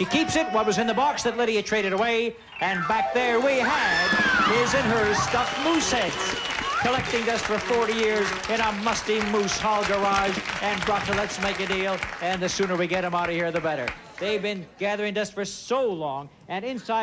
She keeps it, what was in the box that Lydia traded away, and back there we had his and hers stuffed moose heads. Collecting dust for 40 years in a musty moose hall garage. And brought to Let's Make a Deal, and the sooner we get them out of here, the better. They've been gathering dust for so long, and inside